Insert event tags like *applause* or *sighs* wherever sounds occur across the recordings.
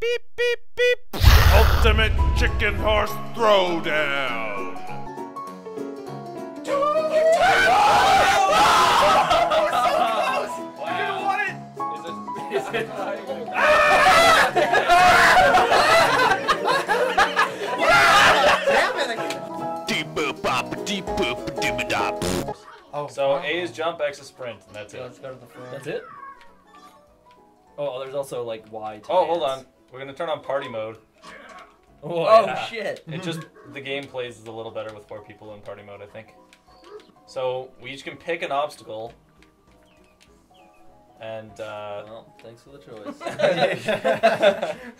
Beep, beep, beep. Ultimate Chicken Horse Throwdown. Is it Is it? Deep boop bop, deep boop dibba dop. Oh, So A is jump, X is sprint, and that's Yeah, it. let's go to the front. That's it. Oh, there's also like Y. To Oh, hold on. We're gonna turn on party mode. Oh, Oh yeah. shit! It just the game plays is a little better with four people in party mode, I think. So we each can pick an obstacle, and uh, Well, thanks for the choice.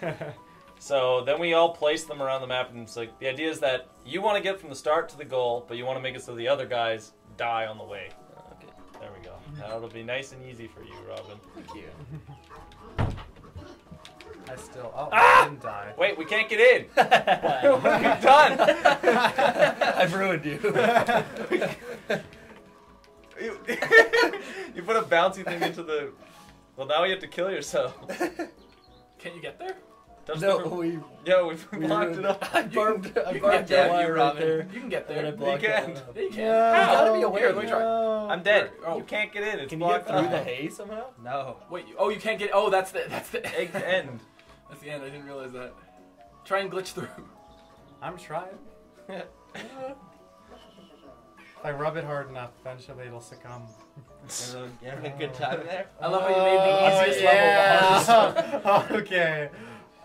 *laughs* *laughs* so then we all place them around the map, and it's like the idea is that you want to get from the start to the goal, but you want to make it so the other guys die on the way. okay. There we go. That'll be nice and easy for you, Robin. Thank you. *laughs* I still. Oh, Ah! I didn't die. Wait, we can't get in. what have you done? *laughs* I've ruined you. you, *laughs* you put a bouncy thing into the. Well, now you have to kill yourself. *laughs* Can you get there? Touch No, the- we. Yo, we've we blocked it up. I barbed. I you can barbed get there, that wire you, right Robin. there. You can get And I there. blocked can't. that one up. Yeah, you can. No. There's gotta be aware. way. Here, let me try. No. I'm dead. Oh. You can't get in. It's Can you get blocked through the hay somehow? No. Wait, you, oh, you can't get. Oh, that's the that's the Egg end. That's the end. I didn't realize that. Try and glitch through. I'm trying. *laughs* if I rub it hard enough, eventually it'll succumb. You having a good time there? I love how you made the Oh, easiest yeah. level. *laughs* okay.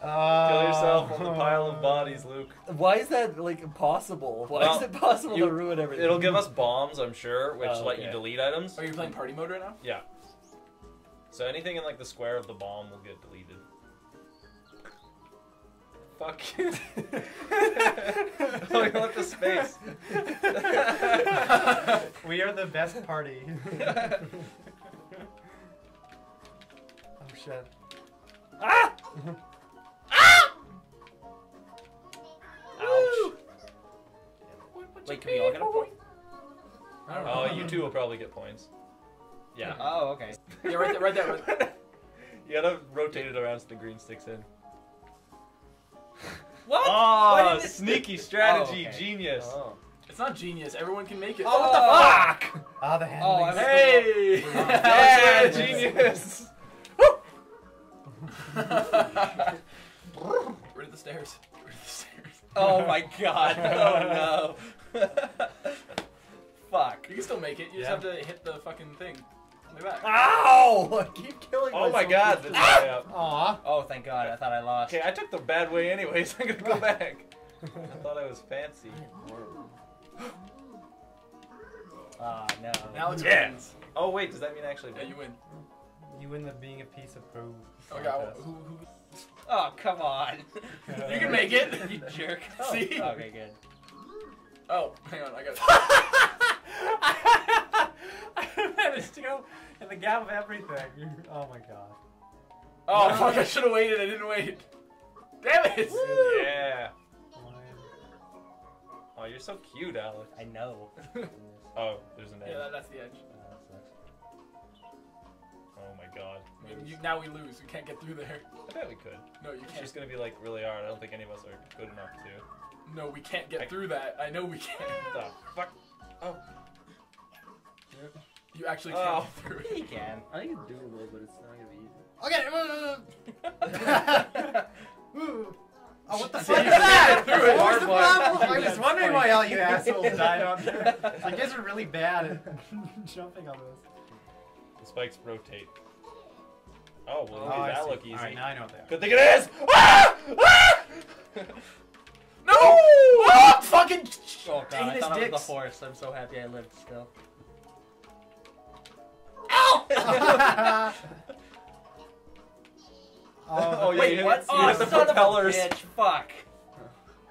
Uh, Kill yourself on the pile of bodies, Luke. Why is that like impossible? Why Well, is it possible you- to ruin everything? It'll give us bombs, I'm sure, which Oh, let you delete items. Are you playing party mode right now? Yeah. So anything in like the square of the bomb will get deleted. Fuck you. *laughs* *laughs* oh, you left the space. *laughs* We are the best party. oh shit. Ah! Ah! Ah! Ouch. Wait, can we all get a point? I don't know. Oh, you two will probably get points. Yeah. Oh, okay. Yeah, right there, right there. Right there. you gotta rotate it around so the green sticks in. What? Oh, Why did it- sneaky strategy, Oh, okay. genius. Oh. It's not genius. Everyone can make it. Oh, what the Fuck! Ah, the Oh, handling. I- Hey! Yeah, yeah, genius! fuck? Rid of the stairs. Rid of the stairs. Oh my *laughs* god. Oh no. *laughs* Fuck. You can still make it. You just have to hit the fucking thing. Way back. Ow! *laughs* I keep killing Oh my god, this way up. Aw. Oh, thank god. I thought I lost. Okay, I took the bad way anyways. *laughs* I'm gonna go back. *laughs* I thought I was fancy. *gasps* Ah, no. Alex Yeah. wins. Oh wait, does that mean I actually Yeah, win? you win. You win the being a piece of poo. Oh god, who, who? Oh, come on. You can make it. you jerk. See? Okay, good. Oh, hang on, I got. it. I managed to go in *laughs* the gap of everything. *laughs* Oh my god. Oh fuck! I should have waited. I didn't wait. Damn it! Yeah. Oh, you're so cute, Alex. I know. *laughs* Oh, there's an edge. Yeah, that, oh, that's the edge. Oh my god. You, now we lose. We can't get through there. I bet we could. No, you It's can't. It's just gonna be like really hard. I don't think any of us are good enough to. No, we can't get I- through that. I know we can't. The fuck? Oh. You actually Oh. can't get through it. *laughs* You can. I think it's doable, but it's not gonna be easy. Okay. *laughs* oh, what the fuck is that? get through it. What's the Hard problem? I That's was wondering why all you *laughs* assholes died on there. You guys are really bad at jumping on this. The spikes rotate. Oh, well, Oh, look, that look easy. Alright, now I know what they are. Good thing it is! Ah! Ah! No! Oh, fucking! Oh god, Dang I his thought I was dicks. the horse. I'm so happy I lived still. *laughs* Oh, oh, yeah, Wait, you hit- what? you Oh, hit the son propellers. of a bitch! Fuck.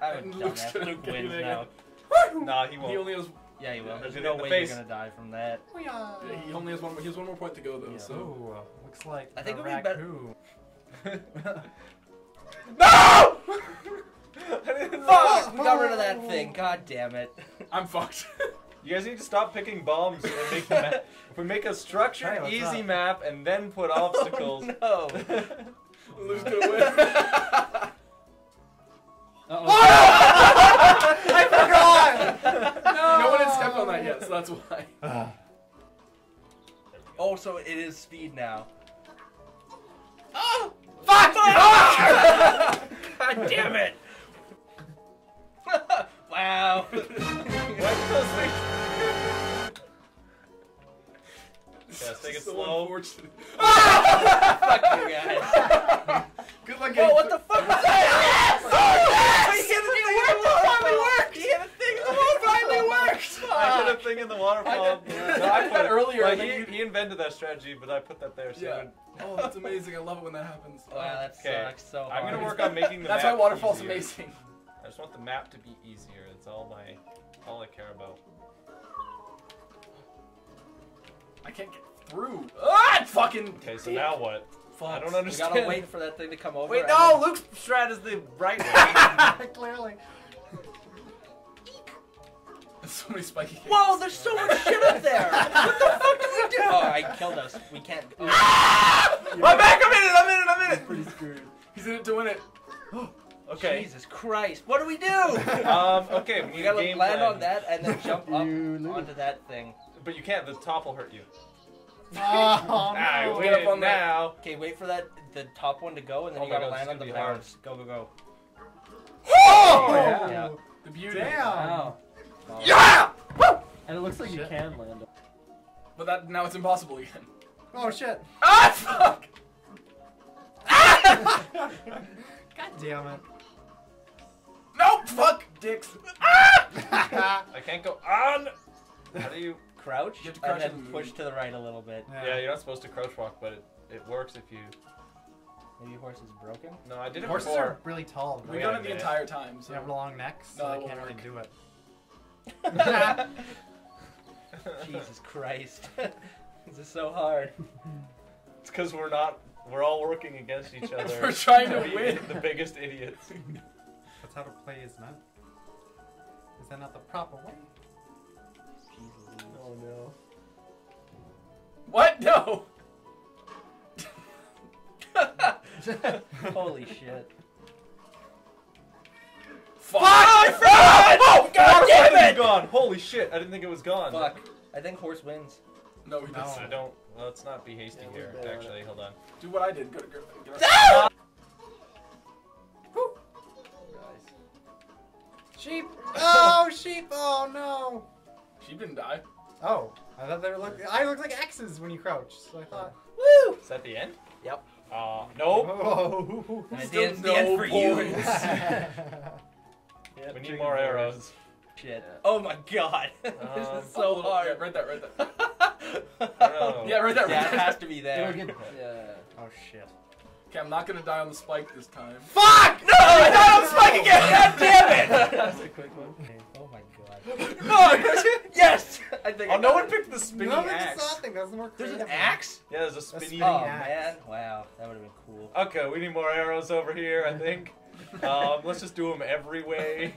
I'm a Luke's dumbass. gonna Luke get wins you now. Nah, he won't. He only has. Yeah, he will. There's Hit no the way face. you're gonna die from that. Oh, yeah, he only has one. He has one more point to go though. Yeah. So. Ooh, looks like I think a it would be better- raccoon. *laughs* No! *laughs* I didn't Fuck! We got rid of that thing. God damn it. I'm fucked. You guys need to stop picking bombs If make the map. *laughs* We make a structured, hey, easy up? map and then put obstacles. Oh, no. *laughs* lose to win. *laughs* Uh-oh. Oh! I forgot! No! no one had stepped on that yet, so that's why. *sighs* also, oh, it is speed now. Oh! Fuck! Fuck! Ah! God damn it! Unfortunate. Fuck you guys. Good luck Whoa, what the fuck was that? *laughs* Oh, oh he hit the thing in the wall. Finally worked. He hit the thing in the wall. Finally worked. I hit a thing in the waterfall. did- No, *laughs* I I did put that it earlier, Like, he, he invented that strategy, but I put that there. So Yeah. *laughs* Oh, that's amazing. I love it when that happens. Wow, that Okay. sucks so hard. I'm gonna work on making the map. That's why waterfall's easier. amazing. I just want the map to be easier. It's all my, all I care about. I can't get through. Ah, fucking. Okay, so now what? Fuck. I don't We understand. gotta wait for that thing to come over. Wait, no, then- Luke's strat is the right *laughs* way. *laughs* Clearly. So many spiky cakes. Whoa, there's so much shit up there. *laughs* What the fuck do we do? Oh, I killed us. We can't. Oh, I'm back. I'm in it. I'm in it. I'm in it. Pretty screwed. He's in it to win it. *gasps* Okay. Jesus Christ! What do we do? Um. Okay. We You need gotta game land plan. on that and then jump up onto that thing. But you can't. The top will hurt you. Oh, I no. Get up win on that. now. Okay, wait for that the top one to go, and then Oh you gotta God, land on the gonna be hard. bounce. Go go go. Oh, yeah. yeah. The beauty. Damn. Wow. Yeah! And it looks like you can land. But that now it's impossible again. Oh shit. Ah, fuck! *laughs* God damn it. No, fuck, dicks. *laughs* I can't go on. How do you? Crouch, You have to crouch and and then move. push to the right a little bit. Yeah, you're not supposed to crouch walk, but it, it works if you. Maybe horse is broken. No, I did it Horses before. are really tall. We've Yeah, done it the entire time, so. They have long necks, so No, they can't won't really do it. *laughs* *laughs* Jesus Christ. *laughs* this is so hard. It's because we're not. We're all working against each other. We're trying to be win. The biggest idiots. That's how to play, isn't it? Is that not the proper way? Jesus. Oh no. What? No! *laughs* Holy shit. Fuck! Oh, oh, God damn it! Gone. Holy shit! I didn't think it was gone. Fuck. I think horse wins. No, he No. doesn't. I don't. Let's not be hasty Yeah, here. we're better. Actually, hold on. Do what I did. Go to go, go, go. Sheep! Oh, sheep! Oh no! She didn't die. Oh, I thought they were look. I look like X's when you crouch, so I thought. Woo! Is that the end? Yep. Uh, nope. Oh. Still the, end, the end for you. points. *laughs* We need more arrows. Shit. Oh my god. *laughs* this Um, is so Yeah, hard. right there, right there. Oh. Yeah, right there, Yeah, right it has to be there. Get- Yeah. oh shit. Okay, I'm not gonna die on the spike this time. Fuck! No! No got one it. picked the spinning no, axe. I that's more There's an axe? Yeah, there's a spinning. spinning Oh axe. man, wow, that would have been cool. Okay, we need more arrows over here. I think. Um, let's just do them every way.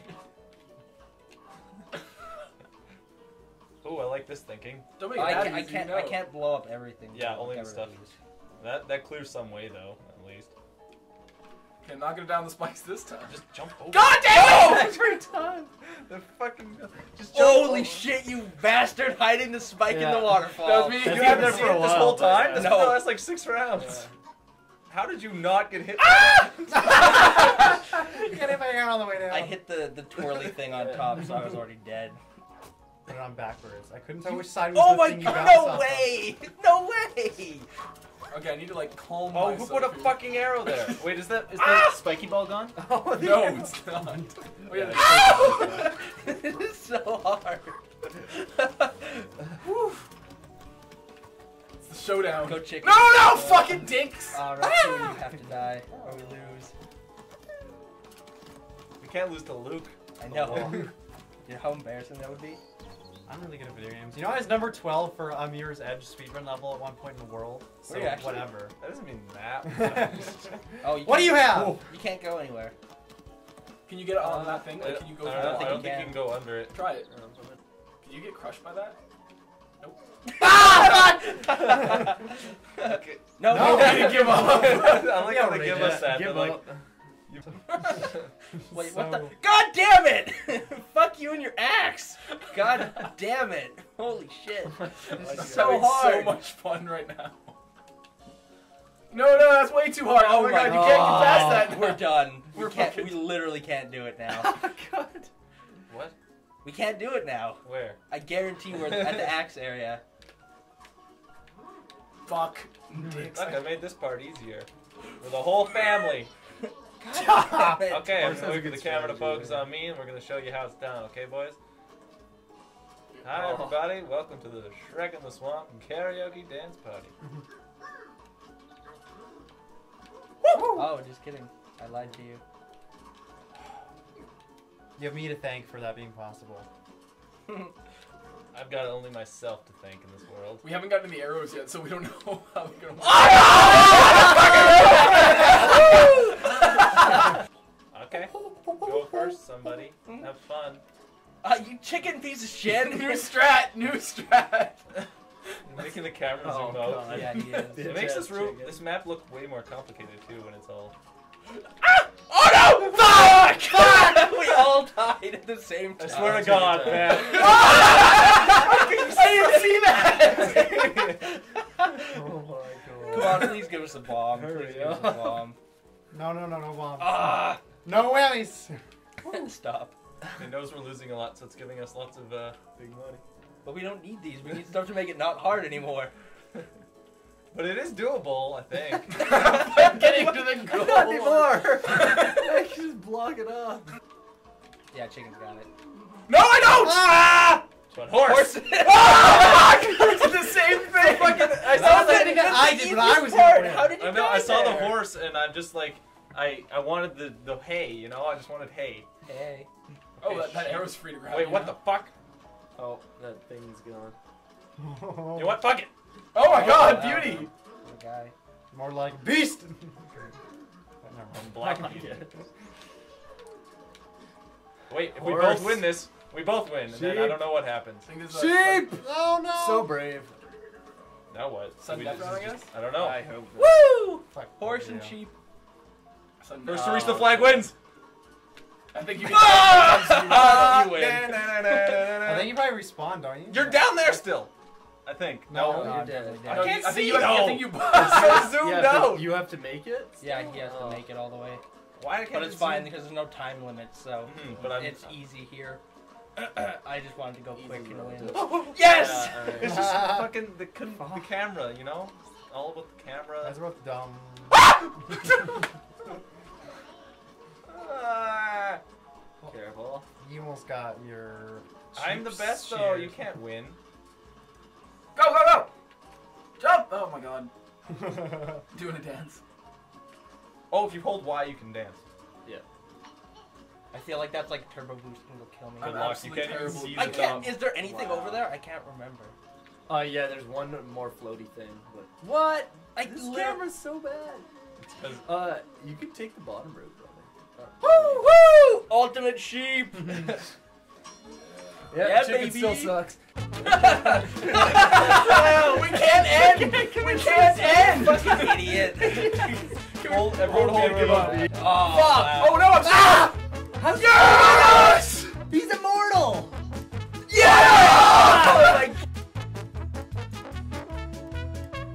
Ooh, I like this thinking. Don't make it I that can't, I can't, no. I can't blow up everything. Yeah, only the stuff. That that clears some way though, at least. Okay, I'm not gonna down the spikes this time. Just jump over. God damn it! *laughs* Every time. The fucking. Just jump Holy over. shit, you bastard hiding the spike in the waterfall. That was me. You You haven't haven't seen for it a this whole time? yeah. This No. no. last like six rounds. Yeah. How did you not get hit? You can't hit my arrow on the way down. I hit the, the twirly thing on top, so I was already dead. Put it on backwards. I couldn't tell which side was Oh the my thing you god, bounced no off way! *laughs* No way! Okay, I need to like calm Oh, who myself. put a here. fucking arrow there? *laughs* Wait, is that Is the spiky ball gone? *laughs* Oh, *laughs* No, it's not. Oh, yeah, this is so hard. it's the showdown. Go chicken. No, no, fucking dinks! Uh, Raku, you have to die, or we lose. We can't lose to Luke. I know. you know how embarrassing that would be? I'm really good at video games. You know, I was number 12 for a Mirror's Edge speedrun level at one point in the world. So, Were actually? whatever. That doesn't mean that. *laughs* *laughs* Oh, you what do you can't- have? You can't go anywhere. Can you get it on uh, that thing? I, Like, can you go I for don't, I don't think you can go under it. Try it. Can you get crushed by that? *laughs* Ah, okay. No, No. no. You give up. I like how they Yeah, give us that. give They're like, up. Wait, what the? So- God damn it! *laughs* Fuck you and your axe! God damn it! Holy shit! *laughs* This is so hard. so much fun right now. No, no, that's way too hard. Oh, oh my god, you can't get past that. We're done. *laughs* We We're can't. fucking- We literally can't do it now. Oh god. What? We can't do it now. Where? I guarantee we're at the axe area. Fuck. Dicks. Look, I made this part easier. For the whole family. Damn it. Okay, I'm Horse has a gonna good get the camera to focus on me, and we're gonna show you how it's done. Okay, boys? Hi, Oh. everybody. Welcome to the Shrek in the Swamp karaoke dance party. *laughs* Oh, just kidding. I lied to you. You have me to thank for that being possible. *laughs* I've got only myself to thank in this world. We haven't gotten the arrows yet, so we don't know *laughs* how we're gonna. Okay, *laughs* go first, somebody. Have fun. Uh, you chicken piece of shit. new strat, new strat. *laughs* Making the camera Oh, zoom out. God. yeah, he is. *laughs* It makes this room, chicken. this map look way more complicated too when it's all. Ah! Oh no! Fuck! Fuck! we all died at the same time. I swear to God, man. I didn't see that. Oh my God. Come on, please give us a bomb. Hurry please give us up. a bomb. No, no, no, no bombs. Ah! no whammies. *laughs* Stop. It knows we're losing a lot, so it's giving us lots of uh, big money. But we don't need these. We need stuff to make it not hard anymore. *laughs* But it is doable, I think. *laughs* I'm getting to the goal. Not anymore. I can just block it off. Yeah, chicken's got it. No, I don't. Ah! But horse. it's the same *laughs* thing. I saw the thing that I did, but I was part. How did you I know. I saw the horse, and I'm just like, I I wanted the the hay. You know, I just wanted hay. Hey. Oh, that, that arrow's free to grab. Wait, what know? the fuck? Oh, that thing's gone. *laughs* You know what? Fuck it. Oh my oh, god, wow. beauty. The guy. More like beast. I'm blocking you. Wait, if we both win this, we both win, and then I don't know what happens. I think this is Sheep. Oh no. So brave. Now what? Sudden We death just- I just- guess? I don't know. I hope. Woo! Fuck Horse and yeah. sheep. Like, First to reach the flag wins. I think you *laughs* can. Ah! *laughs* You win. *laughs* I think you probably respawn, don't you? You're down there still. I think. No, Oh, no, you're definitely I, dead. can't I think see, you. I think you. so zoomed Yeah, out. you have to make it. Yeah, he has Oh. to make it all the way. Why can't But it's fine because there's no time limit, so Mhm, but I'm- it's easy here. I just wanted to go Easy quick and road win. to- Yes! Yeah, alright. It's just *laughs* fucking the, con- the camera, you know? All about the camera. That's both dumb. Ah. *laughs* Careful. You almost got your. I'm the cheeks best though. You can't win. Go, go, go! Jump! Oh my god. *laughs* Doing a dance. Oh, if you hold Y, you can dance. I feel like that's like turbo boosting will kill me. I'm Good luck. You absolutely can't even terrible. see I the can't. Is there anything Wow. over there? I can't remember. Uh, yeah, there's one more floaty thing, but What? I this lit- camera's so bad. 'Cause- Uh, you can take the bottom route, probably. Woo woo! Ultimate sheep. *laughs* Yeah, *laughs* Yeah, chicken still baby. sucks. *laughs* we can't end! We can't end! Fucking idiot. Hold, everyone hold give up. Oh, Fuck! wow. Oh no, I'm ah! Yes!